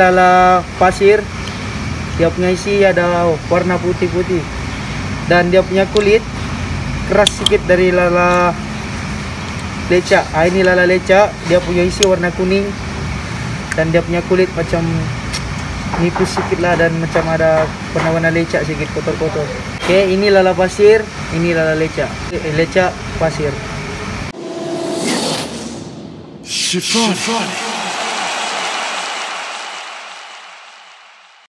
lala pasir. Dia punya isi ada warna putih-putih. Dan dia punya kulit keras sedikit dari lala leca. Ah, ini lala leca, dia punya isi warna kuning. Dan dia punya kulit macam nipis sedikit lah dan macam ada warna-warna leca sedikit kotor-kotor. Oke, ini lala pasir, ini lala leca. Eh, leca pasir. Chiffon.